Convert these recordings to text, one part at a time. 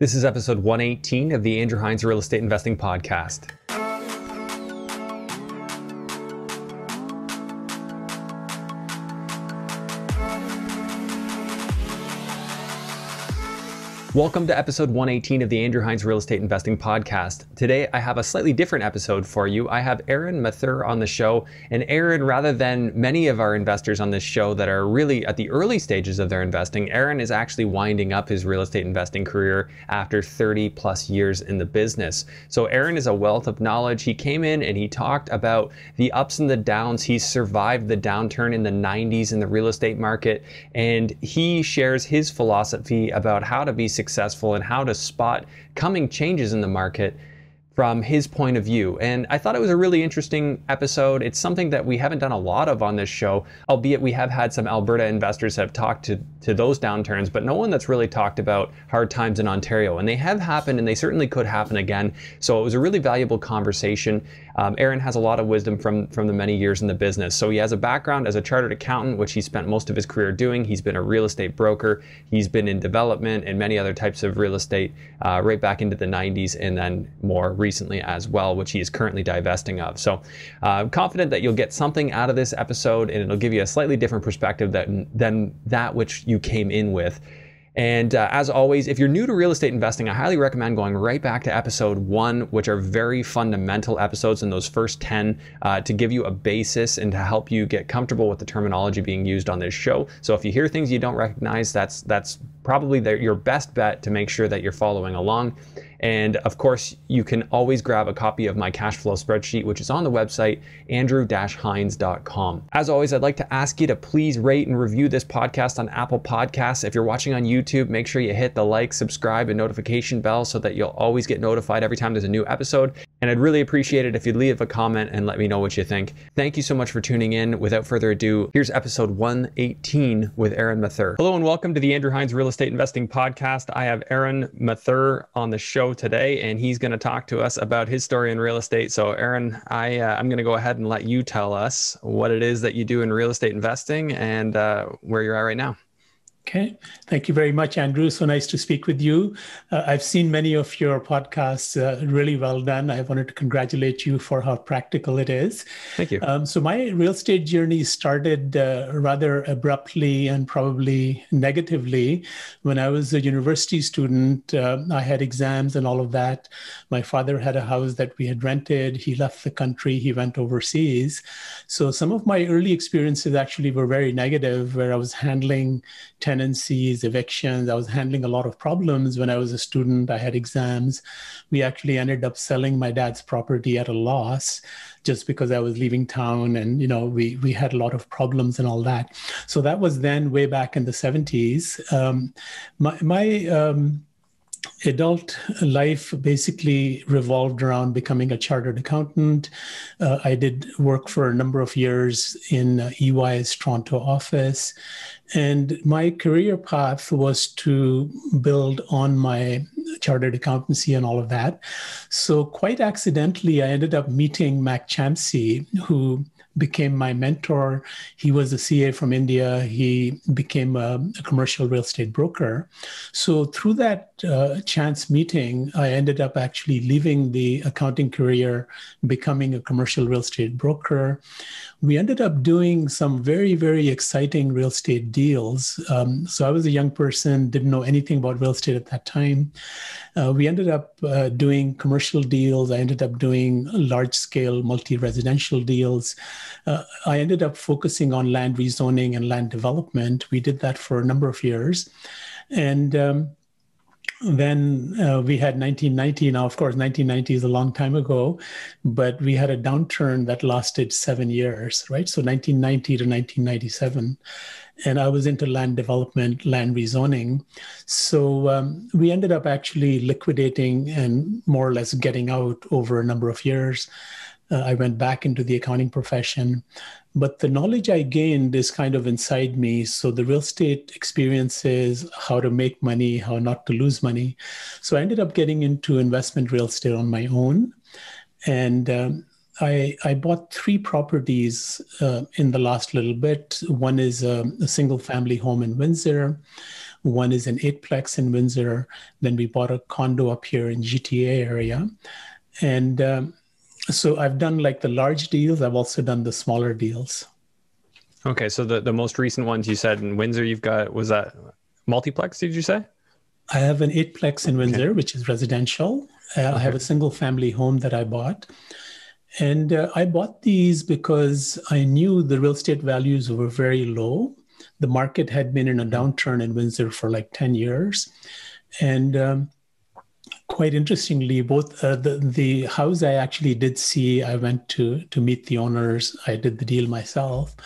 This is episode 118 of the Andrew Hines Real Estate Investing Podcast. Welcome to episode 118 of the Andrew Hines Real Estate Investing Podcast. Today, I have a slightly different episode for you. I have Arun Mathur on the show. And Arun, rather than many of our investors on this show that are really at the early stages of their investing, Arun is actually winding up his real estate investing career after 30 plus years in the business. So, Arun is a wealth of knowledge. He came in and he talked about the ups and the downs. He survived the downturn in the 90s in the real estate market. And he shares his philosophy about how to be successful successful and how to spot coming changes in the market from his point of view. And I thought it was a really interesting episode. It's something that we haven't done a lot of on this show, albeit we have had some Alberta investors have talked to, to those downturns, but no one that's really talked about hard times in Ontario. And they have happened and they certainly could happen again. So it was a really valuable conversation. Um, Arun has a lot of wisdom from, from the many years in the business. So he has a background as a chartered accountant, which he spent most of his career doing. He's been a real estate broker. He's been in development and many other types of real estate uh, right back into the 90s and then more recently as well, which he is currently divesting of. So uh, I'm confident that you'll get something out of this episode and it'll give you a slightly different perspective than, than that which you came in with. And uh, as always, if you're new to real estate investing, I highly recommend going right back to episode one, which are very fundamental episodes in those first 10 uh, to give you a basis and to help you get comfortable with the terminology being used on this show. So if you hear things you don't recognize, that's that's probably the, your best bet to make sure that you're following along. And of course, you can always grab a copy of my cash flow spreadsheet, which is on the website, andrew-hines.com. As always, I'd like to ask you to please rate and review this podcast on Apple Podcasts. If you're watching on YouTube, make sure you hit the like, subscribe, and notification bell so that you'll always get notified every time there's a new episode. And I'd really appreciate it if you'd leave a comment and let me know what you think. Thank you so much for tuning in. Without further ado, here's episode 118 with Arun Mathur. Hello and welcome to the Andrew Hines Real Estate Investing Podcast. I have Arun Mathur on the show today, and he's going to talk to us about his story in real estate. So, Arun, I, uh, I'm going to go ahead and let you tell us what it is that you do in real estate investing and uh, where you're at right now. Okay. Thank you very much, Andrew. So nice to speak with you. Uh, I've seen many of your podcasts, uh, really well done. I wanted to congratulate you for how practical it is. Thank you. Um, so, my real estate journey started uh, rather abruptly and probably negatively. When I was a university student, uh, I had exams and all of that. My father had a house that we had rented. He left the country, he went overseas. So, some of my early experiences actually were very negative, where I was handling tenancies, evictions. I was handling a lot of problems when I was a student. I had exams. We actually ended up selling my dad's property at a loss just because I was leaving town and you know we we had a lot of problems and all that. So that was then way back in the 70s. Um, my my um, adult life basically revolved around becoming a chartered accountant. Uh, I did work for a number of years in uh, EY's Toronto office. And my career path was to build on my chartered accountancy and all of that. So, quite accidentally, I ended up meeting Mac Champsey, who became my mentor. He was a CA from India. He became a, a commercial real estate broker. So through that uh, chance meeting, I ended up actually leaving the accounting career, becoming a commercial real estate broker. We ended up doing some very, very exciting real estate deals. Um, so I was a young person, didn't know anything about real estate at that time. Uh, we ended up uh, doing commercial deals. I ended up doing large scale multi residential deals. Uh, I ended up focusing on land rezoning and land development. We did that for a number of years. And um, then uh, we had 1990. Now, of course, 1990 is a long time ago, but we had a downturn that lasted seven years, right? So 1990 to 1997 and I was into land development, land rezoning. So um, we ended up actually liquidating and more or less getting out over a number of years. Uh, I went back into the accounting profession, but the knowledge I gained is kind of inside me. So the real estate experiences, how to make money, how not to lose money. So I ended up getting into investment real estate on my own. And um, I, I bought three properties uh, in the last little bit. One is a, a, single family home in Windsor. One is an eightplex in Windsor. Then we bought a condo up here in GTA area, and um, so I've done like the large deals. I've also done the smaller deals. Okay, so the the most recent ones you said in Windsor, you've got was that multiplex? Did you say? I have an eightplex in Windsor, okay. which is residential. Uh, okay. I have a single family home that I bought. And uh, I bought these because I knew the real estate values were very low. The market had been in a downturn in Windsor for like 10 years. And um, quite interestingly, both uh, the, the house I actually did see, I went to, to meet the owners, I did the deal myself.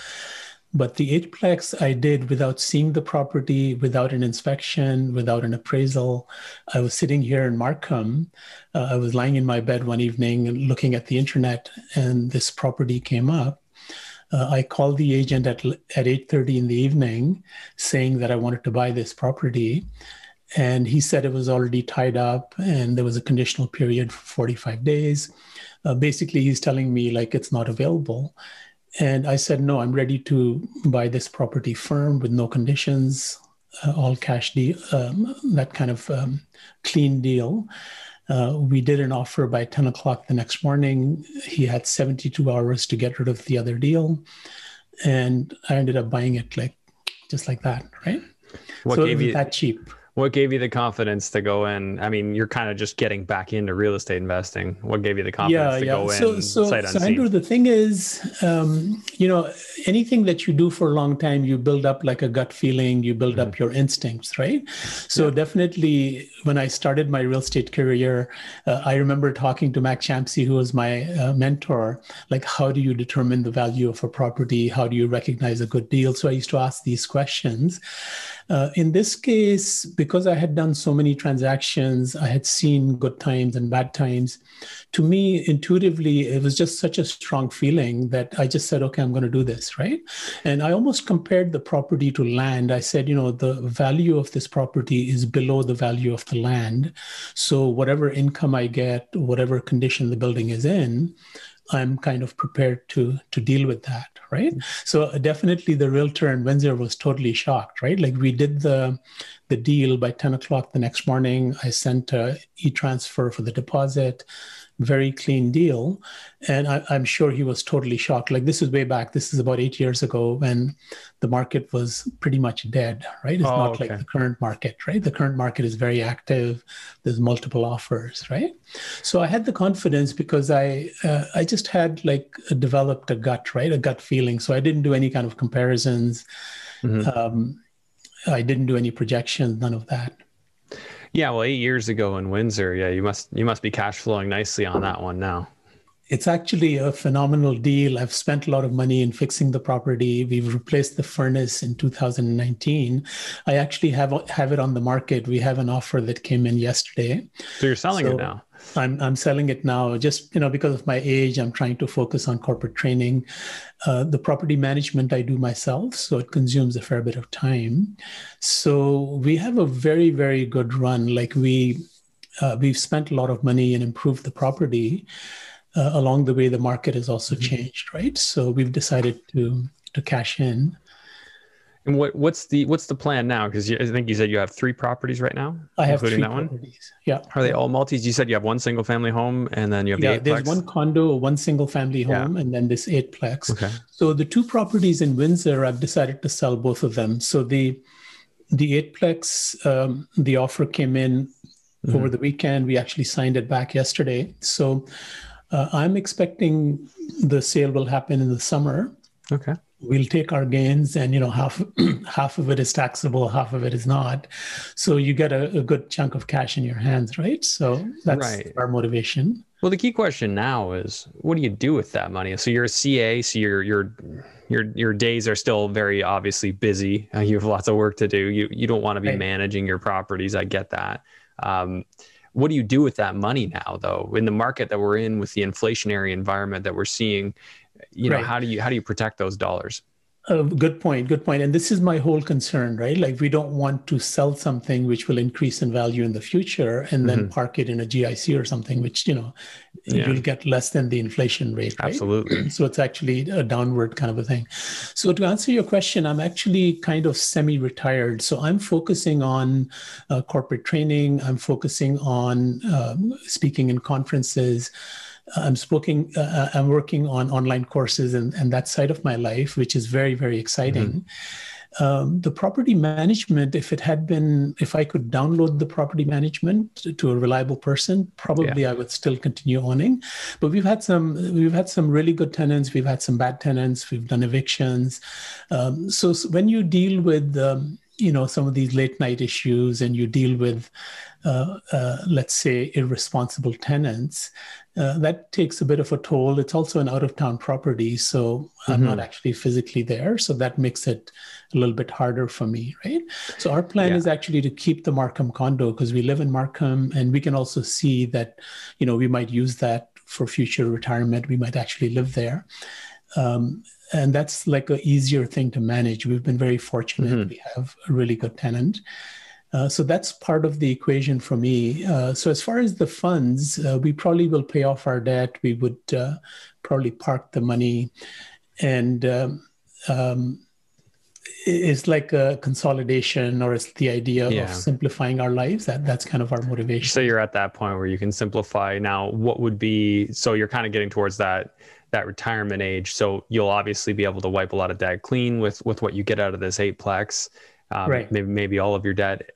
But the eightplex I did without seeing the property, without an inspection, without an appraisal. I was sitting here in Markham. Uh, I was lying in my bed one evening looking at the internet, and this property came up. Uh, I called the agent at at 8:30 in the evening, saying that I wanted to buy this property, and he said it was already tied up and there was a conditional period for 45 days. Uh, basically, he's telling me like it's not available. And I said, no, I'm ready to buy this property firm with no conditions, uh, all cash deal, um, that kind of um, clean deal. Uh, we did an offer by 10 o'clock the next morning. He had 72 hours to get rid of the other deal. And I ended up buying it like just like that, right? What so gave you that cheap? What gave you the confidence to go in? I mean, you're kind of just getting back into real estate investing. What gave you the confidence yeah, to yeah. go so, in? So, so Andrew, the thing is, um, you know, anything that you do for a long time, you build up like a gut feeling, you build mm-hmm. up your instincts, right? So yeah. definitely, when I started my real estate career, uh, I remember talking to Mac Champsey, who was my uh, mentor, like, how do you determine the value of a property? How do you recognize a good deal? So I used to ask these questions. Uh, in this case, because I had done so many transactions, I had seen good times and bad times. To me, intuitively, it was just such a strong feeling that I just said, okay, I'm going to do this, right? And I almost compared the property to land. I said, you know, the value of this property is below the value of the land. So whatever income I get, whatever condition the building is in, I'm kind of prepared to to deal with that, right? Mm-hmm. So uh, definitely the realtor in Windsor was totally shocked, right? Like we did the the deal by 10 o'clock the next morning. I sent a e-transfer for the deposit very clean deal. And I, am sure he was totally shocked. Like this is way back. This is about eight years ago when the market was pretty much dead, right? It's oh, not okay. like the current market, right? The current market is very active. There's multiple offers, right? So I had the confidence because I uh, I just had like developed a gut, right? A gut feeling. So I didn't do any kind of comparisons. Mm-hmm. Um, I didn't do any projections, none of that. Yeah, well, eight years ago in Windsor, yeah, you must you must be cash flowing nicely on that one now. It's actually a phenomenal deal. I've spent a lot of money in fixing the property. We've replaced the furnace in 2019. I actually have have it on the market. We have an offer that came in yesterday. So you're selling so, it now. I'm I'm selling it now just you know because of my age. I'm trying to focus on corporate training. Uh, the property management I do myself, so it consumes a fair bit of time. So we have a very very good run. Like we uh, we've spent a lot of money and improved the property. Uh, along the way, the market has also mm-hmm. changed, right? So we've decided to to cash in. And what what's the what's the plan now? Because I think you said you have three properties right now, I have including that properties. one. Yeah. Are they all multis? You said you have one single family home, and then you have yeah. The there's one condo, one single family home, yeah. and then this eightplex. Okay. So the two properties in Windsor, I've decided to sell both of them. So the the eightplex, um, the offer came in mm-hmm. over the weekend. We actually signed it back yesterday. So uh, I'm expecting the sale will happen in the summer. Okay. We'll take our gains and you know half half of it is taxable half of it is not. So you get a, a good chunk of cash in your hands right? So that's right. our motivation. Well the key question now is what do you do with that money? So you're a ca so your your your your days are still very obviously busy. Uh, you have lots of work to do. You you don't want to be right. managing your properties. I get that. Um, what do you do with that money now though in the market that we're in with the inflationary environment that we're seeing you know right. how do you how do you protect those dollars Uh, good point. Good point. And this is my whole concern, right? Like we don't want to sell something which will increase in value in the future and then mm-hmm. park it in a GIC or something, which you know yeah. you'll get less than the inflation rate. Right? Absolutely. So it's actually a downward kind of a thing. So to answer your question, I'm actually kind of semi-retired. So I'm focusing on uh, corporate training. I'm focusing on um, speaking in conferences. I'm speaking, uh, uh, I'm working on online courses and, and that side of my life, which is very, very exciting. Mm-hmm. Um, the property management, if it had been, if I could download the property management to a reliable person, probably yeah. I would still continue owning. But we've had some, we've had some really good tenants. We've had some bad tenants. We've done evictions. Um, so, so, when you deal with, um, you know, some of these late night issues and you deal with, let's say, irresponsible tenants, uh, that takes a bit of a toll. It's also an out of town property, so mm-hmm. I'm not mm-hmm. actually physically there. So that makes it a little bit harder for me, right? So our plan yeah. is actually to keep the Markham condo because we live in Markham and we can also see that, you know, we might use that for future retirement. We might actually live there. Um, and that's like an easier thing to manage. We've been very fortunate. Mm-hmm. We have a really good tenant. Uh, so that's part of the equation for me. Uh, so as far as the funds, uh, we probably will pay off our debt. We would uh, probably park the money, and um, um, it's like a consolidation, or it's the idea yeah. of simplifying our lives. That that's kind of our motivation. So you're at that point where you can simplify. Now, what would be? So you're kind of getting towards that that retirement age. So you'll obviously be able to wipe a lot of debt clean with with what you get out of this eightplex. Um, right. maybe maybe all of your debt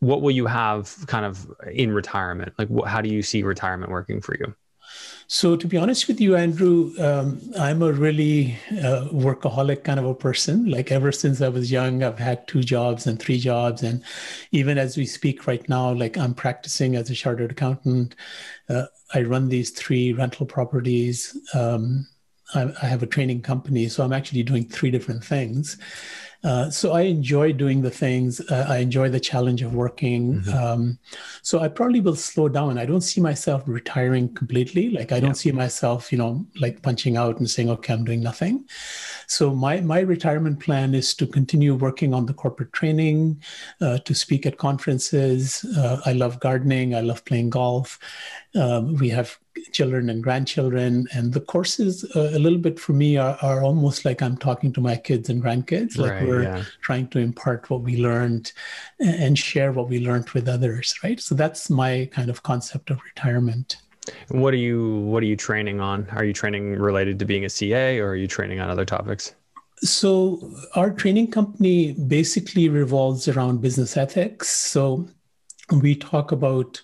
what will you have kind of in retirement? Like, what, how do you see retirement working for you? So, to be honest with you, Andrew, um, I'm a really uh, workaholic kind of a person. Like, ever since I was young, I've had two jobs and three jobs. And even as we speak right now, like, I'm practicing as a chartered accountant. Uh, I run these three rental properties. Um, I, I have a training company. So, I'm actually doing three different things. Uh, so I enjoy doing the things. Uh, I enjoy the challenge of working. Mm-hmm. Um, so I probably will slow down. I don't see myself retiring completely. Like I don't yeah. see myself, you know, like punching out and saying, "Okay, I'm doing nothing." So my my retirement plan is to continue working on the corporate training, uh, to speak at conferences. Uh, I love gardening. I love playing golf. Um, we have children and grandchildren. And the courses, uh, a little bit for me, are, are, almost like I'm talking to my kids and grandkids. Like right, we're yeah. trying to impart what we learned and share what we learned with others, right? So that's my kind of concept of retirement. What are you What are you training on? Are you training related to being a CA, or are you training on other topics? So our training company basically revolves around business ethics. So we talk about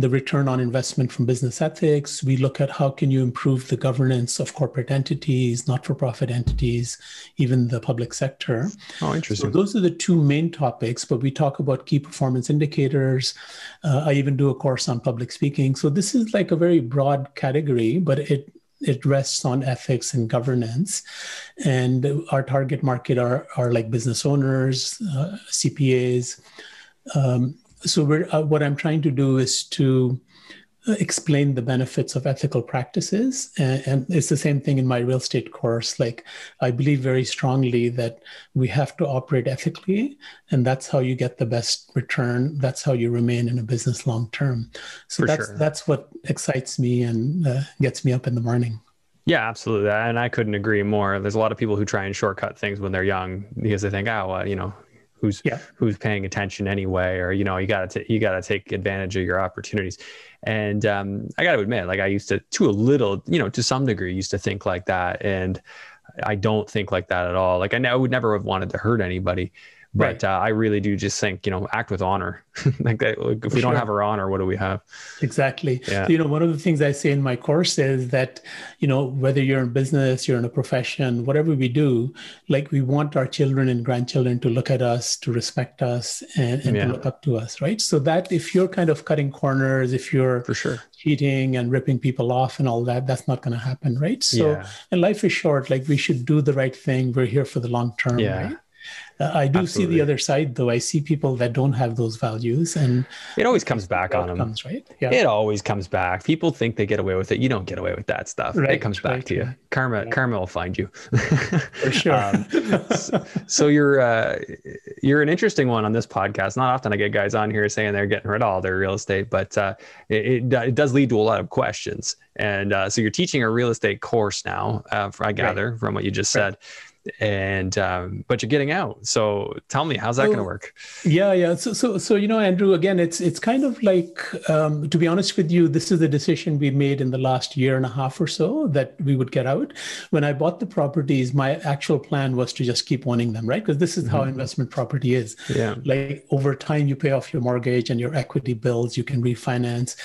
the return on investment from business ethics. We look at how can you improve the governance of corporate entities, not-for-profit entities, even the public sector. Oh, interesting. So those are the two main topics, but we talk about key performance indicators. Uh, I even do a course on public speaking. So this is like a very broad category, but it it rests on ethics and governance and our target market are, are like business owners uh, cpas um, so uh, what I'm trying to do is to uh, explain the benefits of ethical practices and, and, it's the same thing in my real estate course like i believe very strongly that we have to operate ethically and that's how you get the best return that's how you remain in a business long term so For that's sure. that's what excites me and uh, gets me up in the morning yeah, absolutely. And I couldn't agree more. There's a lot of people who try and shortcut things when they're young because they think, oh, well, you know, who's yeah. who's paying attention anyway or you know you got to you got to take advantage of your opportunities. And um, i got to admit like i used to to a little you know to some degree used to think like that. And i don't think like that at all. Like i, I would never have wanted to hurt anybody but right. uh, I really do just think you know act with honor. like, that, like if we don't have our honor, what do we have? Exactly. Yeah. So, you know, one of the things I say in my course is that you know whether you're in business, you're in a profession, whatever we do, like we want our children and grandchildren to look at us, to respect us, and, and yeah. to look up to us, right? So that if you're kind of cutting corners, if you're for sure cheating and ripping people off and all that, that's not going to happen, right? So, yeah. and life is short. Like we should do the right thing. We're here for the long term, yeah. right? Uh, I do Absolutely. see the other side, though. I see people that don't have those values, and it always comes back on them. Comes, right? Yeah. It always comes back. People think they get away with it. You don't get away with that stuff. Right, it comes back right, to you. Karma, yeah. karma will find you. For sure. um, so, so, you're uh, you're an interesting one on this podcast. Not often I get guys on here saying they're getting rid of all their real estate, but uh, it, it, does lead to a lot of questions. And uh, so you're teaching a real estate course now, uh, I gather right. from what you just said and um, but you're getting out. So tell me how's that going to work? Yeah yeah. So so so you know andrew again it's it's kind of like um, to be honest with you this is the decision we made in the last year and a half or so that we would get out. When i bought the properties my actual plan was to just keep owning them right? Because this is how mm-hmm. investment property is. Yeah. Like over time you pay off your mortgage and your equity bills you can refinance.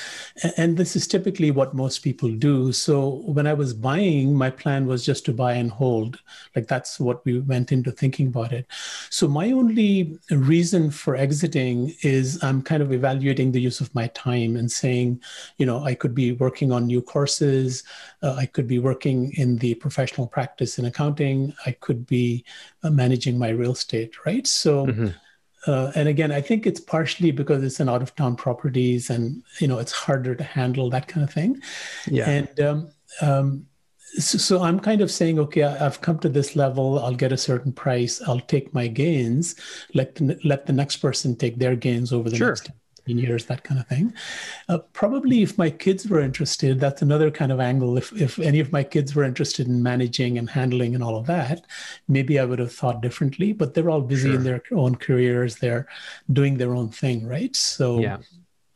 And this is typically what most people do. So when i was buying my plan was just to buy and hold. Like that's that's what we went into thinking about it. So my only reason for exiting is I'm kind of evaluating the use of my time and saying, you know, I could be working on new courses, uh, I could be working in the professional practice in accounting, I could be uh, managing my real estate, right? So. Mm-hmm. Uh, and again, I think it's partially because it's an out of town properties and, you know, it's harder to handle that kind of thing. Yeah. And, um, um, so, so, I'm kind of saying, okay, I've come to this level. I'll get a certain price. I'll take my gains. Let the, let the next person take their gains over the sure. next 10 years, that kind of thing. Uh, probably, if my kids were interested, that's another kind of angle. If if any of my kids were interested in managing and handling and all of that, maybe I would have thought differently. But they're all busy sure. in their own careers. They're doing their own thing, right? So. Yeah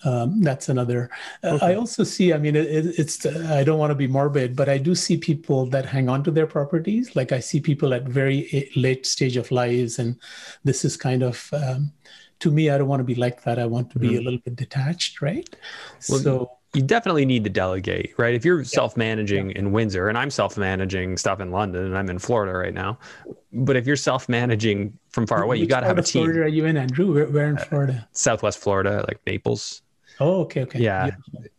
um, that's another. Uh, okay. I also see. I mean, it, it's. I don't want to be morbid, but I do see people that hang on to their properties. Like I see people at very late stage of lives, and this is kind of. Um, to me, I don't want to be like that. I want to be mm-hmm. a little bit detached, right? Well, so you definitely need to delegate, right? If you're yeah. self-managing yeah. in Windsor, and I'm self-managing stuff in London, and I'm in Florida right now, but if you're self-managing from far away, Which you got to have a team. Florida are you in, Andrew? Where, where in uh, Florida? Uh, Southwest Florida, like Naples. Oh, okay, okay. Yeah.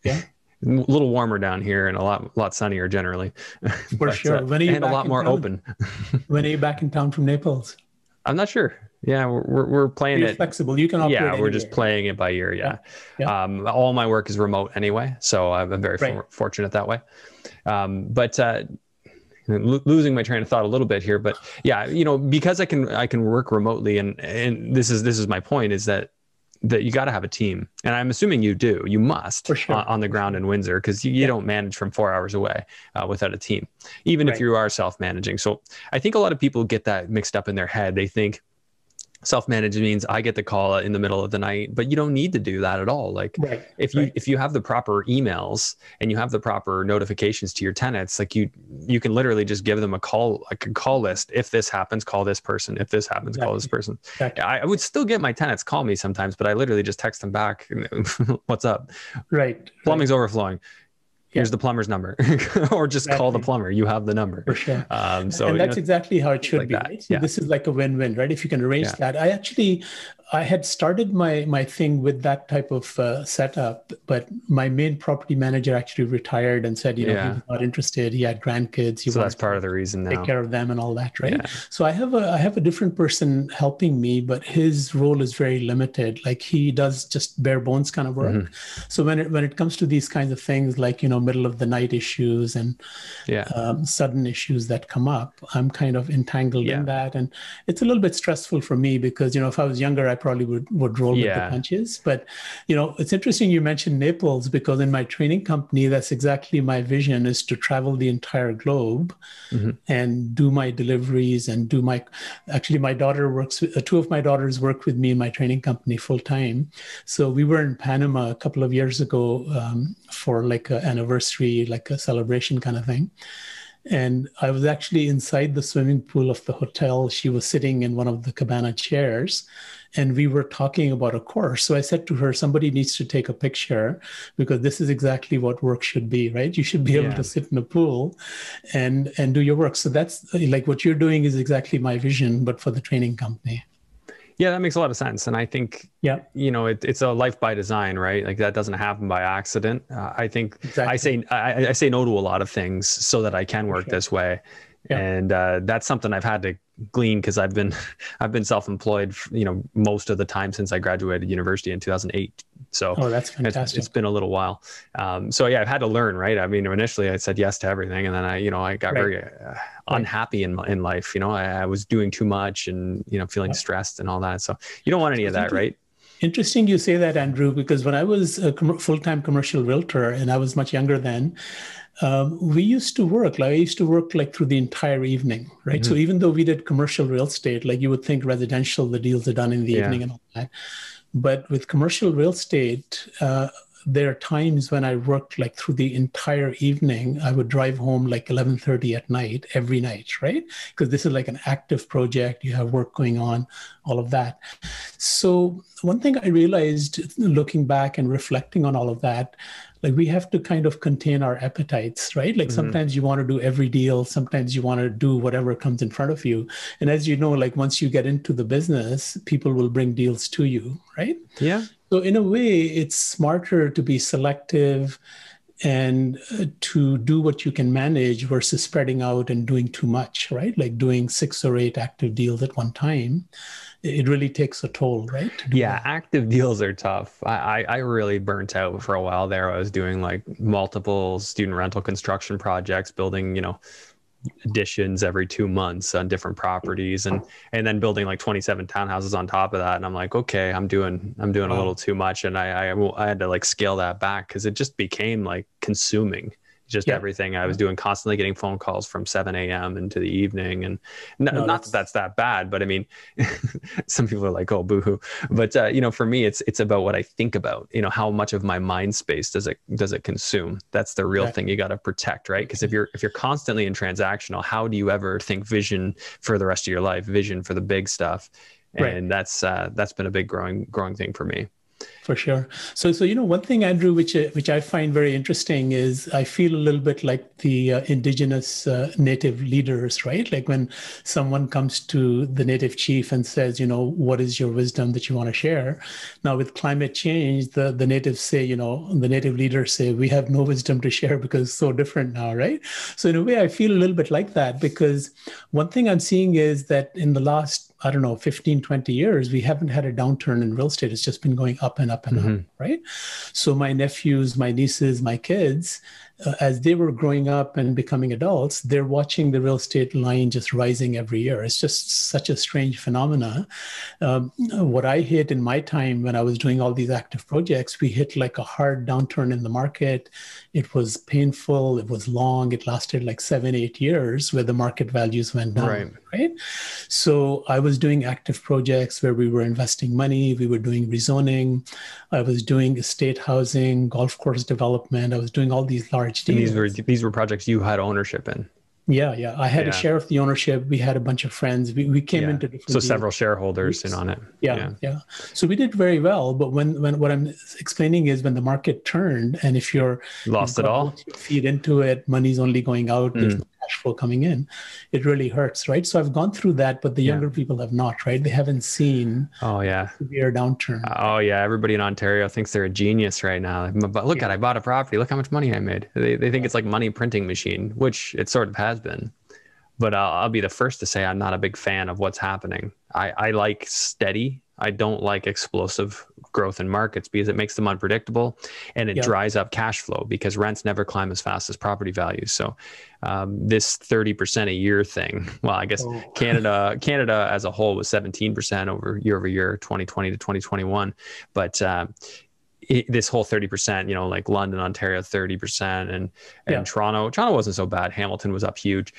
Yeah. A little warmer down here and a lot lot sunnier generally. For but, sure. Uh, when are you and a lot more town? open. when are you back in town from Naples? I'm not sure. Yeah, we're we're playing You're it flexible. You can Yeah, we're anywhere. just playing it by ear. Yeah. yeah. yeah. Um, all my work is remote anyway, so I'm very right. for, fortunate that way. Um, but uh, losing my train of thought a little bit here, but yeah, you know, because I can I can work remotely, and and this is this is my point is that that you got to have a team and i'm assuming you do you must sure. on, on, the ground in windsor because you, you yeah. don't manage from four hours away uh, without a team even right. if you are self-managing so i think a lot of people get that mixed up in their head they think self-managed means i get the call in the middle of the night but you don't need to do that at all like right, if you right. if you have the proper emails and you have the proper notifications to your tenants like you you can literally just give them a call like a call list if this happens call this person if this happens exactly. call this person exactly. I, I, would still get my tenants call me sometimes but i literally just text them back what's up right plumbing's right. overflowing here's yeah. the plumber's number or just exactly. call the plumber you have the number for sure um, so and that's know, exactly how it should like be right? so yeah. this is like a win-win right if you can arrange yeah. that i actually I had started my my thing with that type of uh, setup, but my main property manager actually retired and said, you know, yeah. he was not interested. He had grandkids. He so that's part of the reason now. Take care of them and all that, right? Yeah. So I have a I have a different person helping me, but his role is very limited. Like he does just bare bones kind of work. Mm-hmm. So when it when it comes to these kinds of things, like you know, middle of the night issues and yeah. um, sudden issues that come up, I'm kind of entangled yeah. in that, and it's a little bit stressful for me because you know, if I was younger, I probably would, would roll yeah. with the punches. But, you know, it's interesting you mentioned Naples because in my training company, that's exactly my vision is to travel the entire globe mm-hmm. and do my deliveries and do my, actually my daughter works, uh, two of my daughters work with me in my training company full time. So we were in Panama a couple of years ago um, for like an anniversary, like a celebration kind of thing. And I was actually inside the swimming pool of the hotel. She was sitting in one of the cabana chairs and we were talking about a course. So I said to her, somebody needs to take a picture because this is exactly what work should be, right? You should be able yeah. to sit in a pool and and do your work. So that's like what you're doing is exactly my vision, but for the training company. Yeah, that makes a lot of sense. And I think, yeah, you know, it, it's a life by design, right? Like that doesn't happen by accident. Uh, I think exactly. I say, I, I, say no to a lot of things so that I can work sure. this way. Yeah. And uh, that's something I've had to glean because I've been I've been self-employed, you know, most of the time since I graduated university in 2008. So oh, that's fantastic. It's, it's been a little while. Um, so yeah, I've had to learn, right? I mean, initially I said yes to everything, and then I, you know, I got right. very uh, unhappy in in life. You know, I, I, was doing too much and you know feeling stressed and all that. So you don't want any of that, right? Interesting you say that, Andrew, because when I was a com- full time commercial realtor and I was much younger then, um, we used to work like I used to work like through the entire evening, right? Mm-hmm. So even though we did commercial real estate, like you would think residential, the deals are done in the yeah. evening and all that. But with commercial real estate, uh, there are times when I worked like through the entire evening. I would drive home like 11:30 at night every night, right? Because this is like an active project. You have work going on, all of that. So one thing I realized looking back and reflecting on all of that, like we have to kind of contain our appetites, right? Like mm-hmm. sometimes you want to do every deal, sometimes you want to do whatever comes in front of you. And as you know, like once you get into the business, people will bring deals to you, right? Yeah. So, in a way, it's smarter to be selective and uh, to do what you can manage versus spreading out and doing too much, right? Like doing six or eight active deals at one time. It really takes a toll, right? To Yeah, that. active deals are tough. I, I, I really burnt out for a while there. I was doing like multiple student rental construction projects, building, you know, additions every two months on different properties and and then building like 27 townhouses on top of that and i'm like okay i'm doing i'm doing wow. a little too much and i i, I had to like scale that back because it just became like consuming just yeah. everything I was doing, constantly getting phone calls from 7 a.m. into the evening. And no, no, not that that's that bad, but I mean, some people are like, oh, boohoo. But, uh, you know, for me, it's, it's about what I think about, you know, how much of my mind space does it, does it consume? That's the real right. thing you got to protect, right? Because if you're, if you're constantly in transactional, how do you ever think vision for the rest of your life, vision for the big stuff? And right. that's, uh, that's been a big growing, growing thing for me for sure. So, so you know, one thing, Andrew, which which I find very interesting is I feel a little bit like the uh, indigenous uh, native leaders, right? Like when someone comes to the native chief and says, you know, what is your wisdom that you want to share? Now, with climate change, the the natives say, you know, the native leaders say, we have no wisdom to share because it's so different now, right? So in a way, I feel a little bit like that because one thing I'm seeing is that in the last I don't know, 15, 20 years, we haven't had a downturn in real estate. It's just been going up and up and mm-hmm. up, right? So my nephews, my nieces, my kids, uh, as they were growing up and becoming adults, they're watching the real estate line just rising every year. It's just such a strange phenomena. Um, what I hit in my time when I was doing all these active projects, we hit like a hard downturn in the market. It was painful. It was long. It lasted like seven, eight years where the market values went down. Right. right? So I was doing active projects where we were investing money. We were doing rezoning. I was doing estate housing, golf course development. I was doing all these large and these were these were projects you had ownership in. Yeah, yeah. I had yeah. a share of the ownership. We had a bunch of friends. We, we came yeah. into different. So deals. several shareholders in on it. Yeah, yeah, yeah, So we did very well. But when when what I'm explaining is when the market turned, and if you're lost it all, feed into it, money's only going out. Mm flow coming in, it really hurts, right? So I've gone through that, but the younger yeah. people have not, right? They haven't seen oh yeah severe downturn. Uh, oh yeah, everybody in Ontario thinks they're a genius right now. But look yeah. at I bought a property. Look how much money I made. They they think yeah. it's like money printing machine, which it sort of has been. But I'll, I'll be the first to say I'm not a big fan of what's happening. I, I like steady I don't like explosive growth in markets because it makes them unpredictable and it yep. dries up cash flow because rents never climb as fast as property values. So um, this 30% a year thing, well, I guess oh. Canada, Canada as a whole was 17% over year over year, 2020 to 2021. But uh, it, this whole 30%, you know, like London, Ontario, 30%, and, and yeah. Toronto, Toronto wasn't so bad. Hamilton was up huge.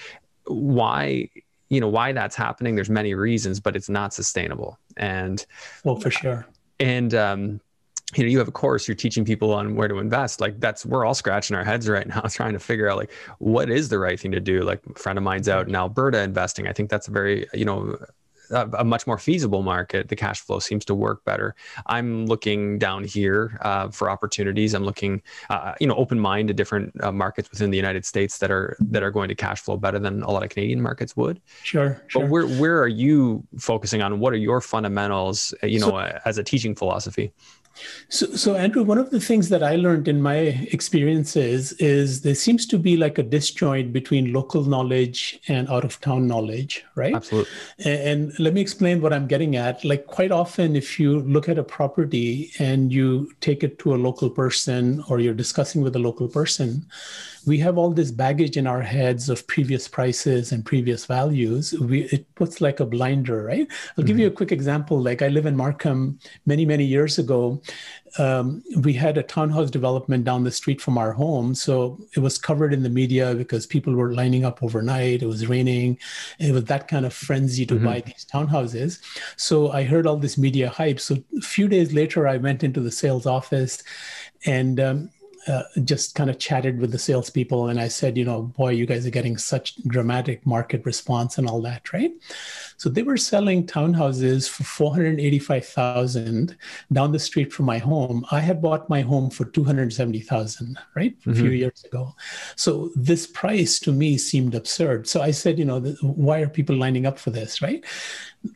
Why you know why that's happening there's many reasons but it's not sustainable. And well for sure. and um you know you have a course you're teaching people on where to invest. Like that's we're all scratching our heads right now trying to figure out like what is the right thing to do? Like a friend of mine's out in alberta investing. I think that's a very you know a, a, much more feasible market, the cash flow seems to work better. I'm looking down here uh, for opportunities. I'm looking, uh, you know, open mind to different uh, markets within the United States that are that are going to cash flow better than a lot of Canadian markets would. Sure. But where where are you focusing on? What are your fundamentals? Uh, you know, so, as a teaching philosophy. So, so Andrew, one of the things that I learned in my experiences is there seems to be like a disjoint between local knowledge and out of town knowledge, right? Absolutely. And, and let me explain what I'm getting at. Like quite often, if you look at a property and you take it to a local person or you're discussing with a local person, we have all this baggage in our heads of previous prices and previous values. We, it puts like a blinder, right? I'll give mm-hmm. you a quick example. Like I live in Markham many, many years ago. Um, we had a townhouse development down the street from our home. So it was covered in the media because people were lining up overnight. It was raining. It was that kind of frenzy to mm-hmm. buy these townhouses. So I heard all this media hype. So a few days later, I went into the sales office and um, uh, just kind of chatted with the salespeople, and I said, you know, boy, you guys are getting such dramatic market response and all that, right? So they were selling townhouses for four hundred eighty-five thousand down the street from my home. I had bought my home for two hundred seventy thousand, right, a mm-hmm. few years ago. So this price to me seemed absurd. So I said, you know, why are people lining up for this, right?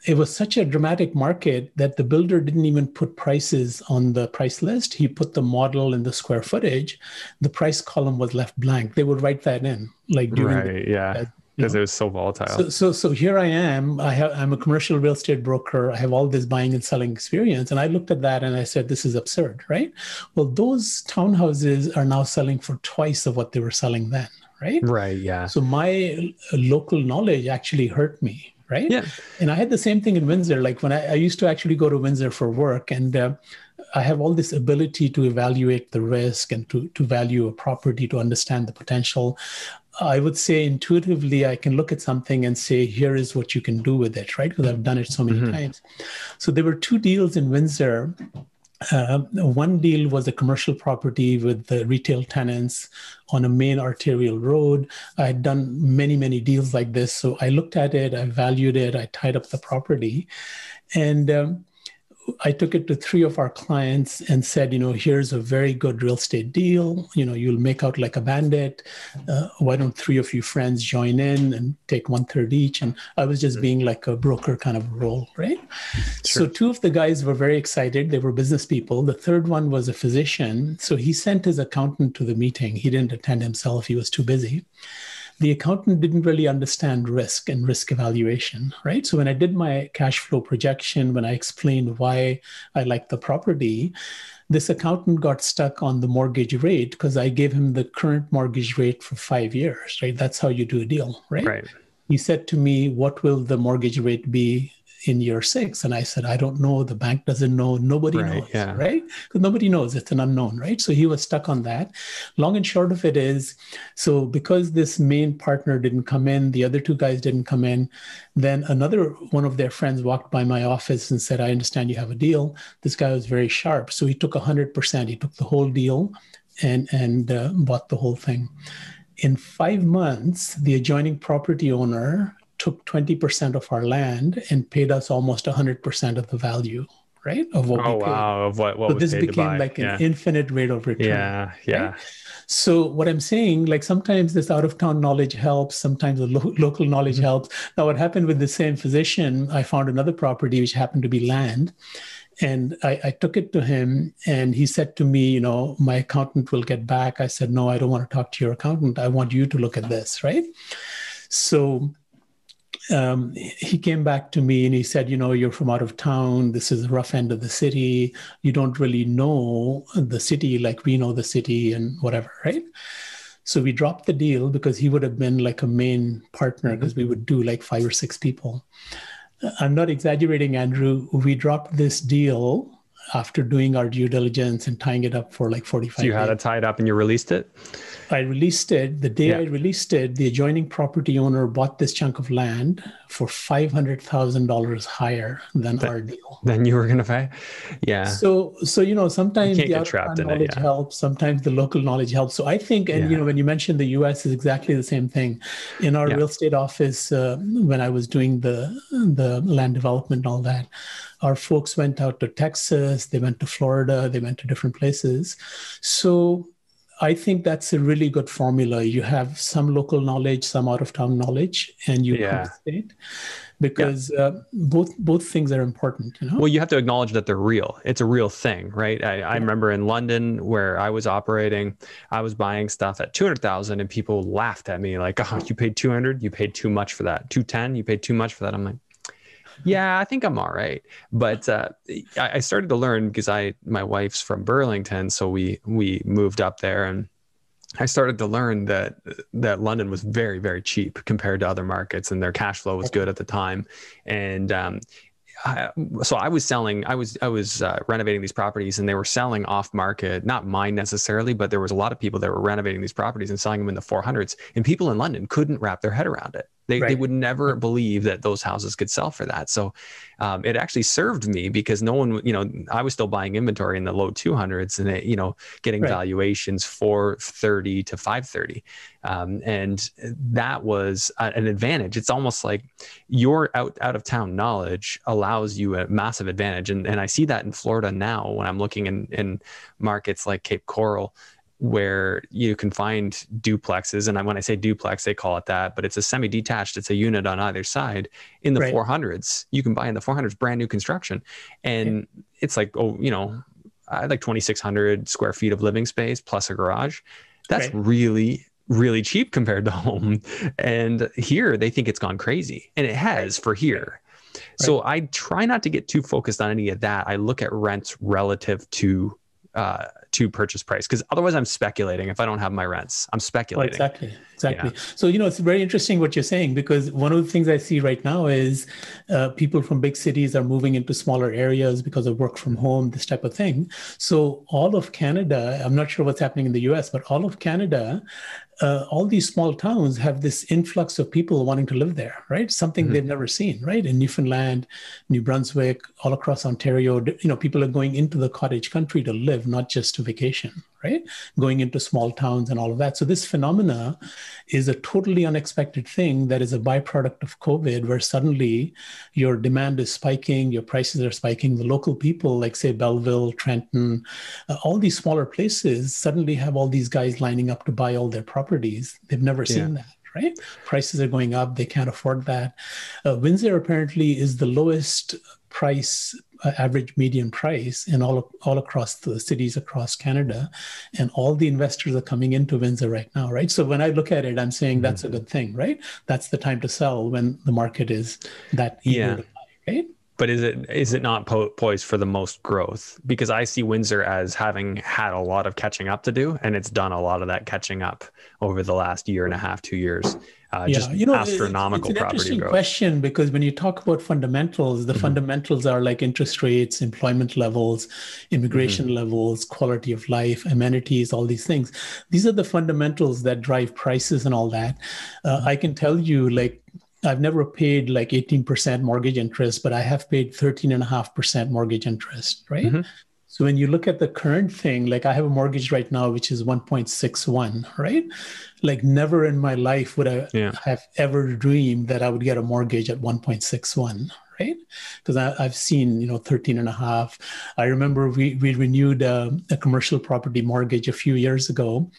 it was such a dramatic market that the builder didn't even put prices on the price list. He put the model and the square footage. The price column was left blank. They would write that in, like right, the, yeah, because it was so volatile. So, so, so here I am. I have, I'm a commercial real estate broker. I have all this buying and selling experience, and I looked at that and I said, "This is absurd, right?" Well, those townhouses are now selling for twice of what they were selling then, right? Right. Yeah. So my local knowledge actually hurt me right? Yeah. And I had the same thing in Windsor. Like when I, I used to actually go to Windsor for work, and uh, I have all this ability to evaluate the risk and to to value a property, to understand the potential. I would say intuitively, I can look at something and say, here is what you can do with it, right? Because I've done it so many mm-hmm. times. So there were two deals in Windsor uh, one deal was a commercial property with the retail tenants on a main arterial road. I had done many, many deals like this. So I looked at it, I valued it, I tied up the property. And um, I took it to three of our clients and said, you know, here's a very good real estate deal. You know, you'll make out like a bandit. Uh, why don't three of you friends join in and take one third each? And I was just being like a broker kind of role, right? Sure. So two of the guys were very excited. They were business people. The third one was a physician. So he sent his accountant to the meeting. He didn't attend himself. He was too busy the accountant didn't really understand risk and risk evaluation, right? So when I did my cash flow projection, when I explained why I like the property, this accountant got stuck on the mortgage rate because I gave him the current mortgage rate for five years, right? That's how you do a deal, right? Right. He said to me, What will the mortgage rate be in year six? And I said, I don't know. The bank doesn't know. Nobody right, knows, yeah. right? Because nobody knows. It's an unknown, right? So he was stuck on that. Long and short of it is, so because this main partner didn't come in, the other two guys didn't come in, then another one of their friends walked by my office and said, I understand you have a deal. This guy was very sharp. So he took 100%. He took the whole deal and, and uh, bought the whole thing. In five months, the adjoining property owner took 20% of our land and paid us almost 100% of the value right of what oh we paid. wow of what, what so this became like an yeah. infinite rate of return yeah yeah right? so what i'm saying like sometimes this out of town knowledge helps sometimes the lo- local knowledge mm-hmm. helps now what happened with the same physician i found another property which happened to be land and I, I, took it to him and he said to me you know my accountant will get back i said no i don't want to talk to your accountant i want you to look at this right so um, he came back to me and he said, You know, you're from out of town. This is the rough end of the city. You don't really know the city like we know the city and whatever, right? So we dropped the deal because he would have been like a main partner because we would do like five or six people. I'm not exaggerating, Andrew. We dropped this deal after doing our due diligence and tying it up for like 45 so you had days. it tied up and you released it I released it. The day yeah. I released it, the adjoining property owner bought this chunk of land for five hundred thousand dollars higher than our deal. Than you were going to pay, yeah. So, so you know, sometimes you the knowledge it, yeah. helps. Sometimes the local knowledge helps. So I think, and yeah. you know, when you mentioned the U.S. is exactly the same thing. In our real estate office, uh, when I was doing the the land development and all that, our folks went out to Texas. They went to Florida. They went to different places. So I think that's a really good formula. You have some local knowledge, some out of town knowledge, and you yeah. compensate because yeah. uh, both both things are important. You know? Well, you have to acknowledge that they're real. It's a real thing, right? I, I remember in London where I was operating, I was buying stuff at two hundred thousand, and people laughed at me like, "Oh, you paid two hundred? You paid too much for that. Two ten? You paid too much for that." I'm like, yeah, I think I'm all right. But uh, I started to learn because I my wife's from Burlington, so we we moved up there, and I started to learn that that London was very very cheap compared to other markets, and their cash flow was good at the time, and um, I, so I was selling, I was, I was uh, renovating these properties and they were selling off market, not mine necessarily, but there was a lot of people that were renovating these properties and selling them in the 400s and people in London couldn't wrap their head around it. They, right. they would never believe that those houses could sell for that. So um, it actually served me because no one, you know, I was still buying inventory in the low 200s and, it, you know, getting right. valuations 430 to 530. Um, and that was an advantage. It's almost like your out, out of town knowledge allows you a massive advantage. And, and I see that in Florida now when I'm looking in, in markets like Cape Coral where you can find duplexes and when i say duplex they call it that but it's a semi-detached it's a unit on either side in the right. 400s you can buy in the 400s brand new construction. And it's like oh you know i like 2600 square feet of living space plus a garage. That's right. really really cheap compared to home. And here they think it's gone crazy and it has for here. So i try not to get too focused on any of that. I look at rents relative to uh, to purchase price because otherwise I'm speculating if I don't have my rents. I'm speculating. exactly. Exactly. Yeah. So, you know, it's very interesting what you're saying because one of the things I see right now is uh, people from big cities are moving into smaller areas because of work from home, this type of thing. So, all of Canada, I'm not sure what's happening in the US, but all of Canada uh, all these small towns have this influx of people wanting to live there, right? Something mm-hmm. they've never seen, right? In Newfoundland, New Brunswick, all across Ontario, you know, people are going into the cottage country to live, not just to vacation, right? Going into small towns and all of that. So this phenomena is a totally unexpected thing that is a byproduct of COVID, where suddenly your demand is spiking, your prices are spiking. The local people, like say Belleville, Trenton, uh, all these smaller places, suddenly have all these guys lining up to buy all their properties. They've never seen yeah. that right? Prices are going up. They can't afford that. Uh, Windsor apparently is the lowest price uh, average median price in all all across the cities across Canada, and all the investors are coming into Windsor right now, right? So when I look at it, I'm saying that's mm-hmm. a good thing, right? That's the time to sell when the market is that eager yeah. to buy, right? But is it is it not po- poised for the most growth? Because I see Windsor as having had a lot of catching up to do, and it's done a lot of that catching up over the last year and a half, two years uh, yeah, you know, astronomical it's an interesting growth. question because when you talk about fundamentals, the mm-hmm. fundamentals are like interest rates, employment levels, immigration mm-hmm. levels, quality of life, amenities, all these things. These are the fundamentals that drive prices and all that. Uh, mm-hmm. I can tell you, like, I've never paid like 18% mortgage interest, but I have paid 13.5% mortgage interest, right? Mm-hmm. So when you look at the current thing, like I have a mortgage right now, which is 1.61, right? Like never in my life would I yeah. have ever dreamed that I would get a mortgage at 1.61, right? Because I've seen, you know, 13 and a half. I remember we, we renewed a, a commercial property mortgage a few years ago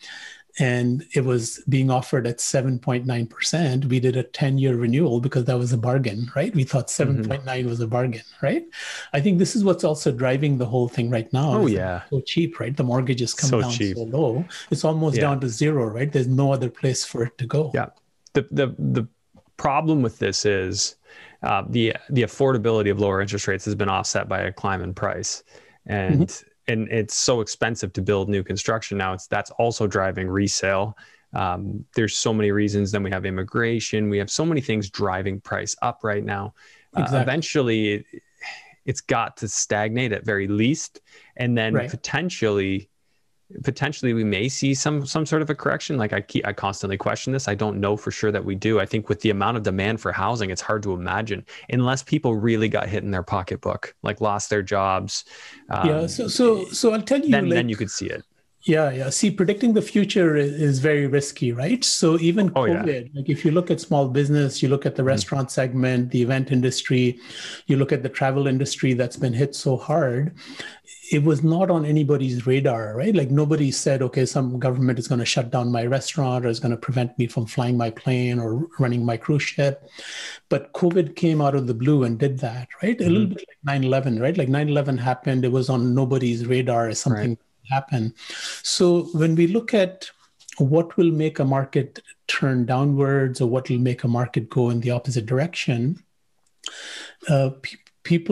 and it was being offered at 7.9%. We did a 10 year renewal because that was a bargain, right? We thought 7.9 mm-hmm. was a bargain, right? I think this is what's also driving the whole thing right now. Oh, yeah. So cheap, right? The mortgages come so down cheap. so low. It's almost yeah. down to zero, right? There's no other place for it to go. Yeah. The, the, the problem with this is uh, the, the affordability of lower interest rates has been offset by a climb in price. And mm-hmm and it's so expensive to build new construction now. It's that's also driving resale. Um, there's so many reasons. Then we have immigration. We have so many things driving price up right now. Uh, exactly. Uh, eventually, it, has got to stagnate at very least, and then right. potentially potentially we may see some some sort of a correction like i keep, i constantly question this i don't know for sure that we do i think with the amount of demand for housing it's hard to imagine unless people really got hit in their pocketbook like lost their jobs um, yeah so so so i'll tell you then, like, then you could see it yeah, yeah. See, predicting the future is, is very risky, right? So even oh, COVID, yeah. like if you look at small business, you look at the mm-hmm. restaurant segment, the event industry, you look at the travel industry that's been hit so hard, it was not on anybody's radar, right? Like nobody said, okay, some government is going to shut down my restaurant or is going to prevent me from flying my plane or running my cruise ship. But COVID came out of the blue and did that, right? Mm-hmm. A little mm-hmm. bit like 9 11, right? Like 9 11 happened, it was on nobody's radar as something right. happened. So when we look at what will make a market turn downwards or what will make a market go in the opposite direction, uh, people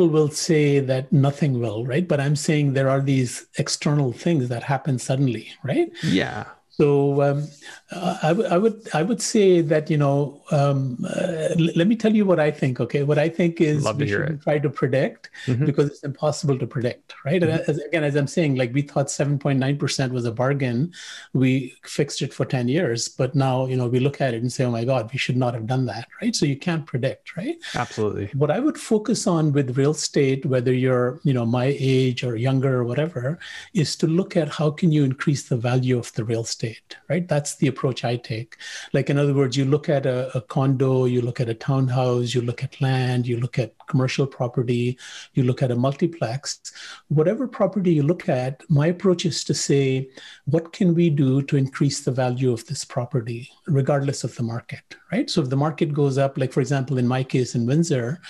will say that nothing will, right? But I'm saying there are these external things that happen suddenly, right? Yeah. So um, uh, I, w- I would I would say that you know um, uh, l- let me tell you what I think. Okay, what I think is Love we shouldn't try to predict mm-hmm. because it's impossible to predict, right? Mm-hmm. As, again, as I'm saying, like we thought 7.9 percent was a bargain, we fixed it for 10 years, but now you know we look at it and say, oh my God, we should not have done that, right? So you can't predict, right? Absolutely. What I would focus on with real estate, whether you're you know my age or younger or whatever, is to look at how can you increase the value of the real estate estate, right? That's the approach I take. Like, in other words, you look at a, a condo, you look at a townhouse, you look at land, you look at commercial property, you look at a multiplex, whatever property you look at, my approach is to say, what can we do to increase the value of this property, regardless of the market, right? So if the market goes up, like for example, in my case in Windsor,